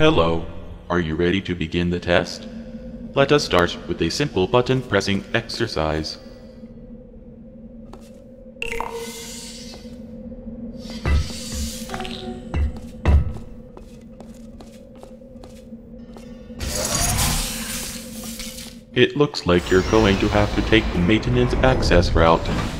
Hello. Are you ready to begin the test? Let us start with a simple button pressing exercise. It looks like you're going to have to take the maintenance access route.